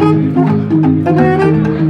Thank you.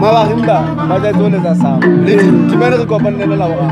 mabagimba matsatsi o letsa samo dumele re kopanele lelaboga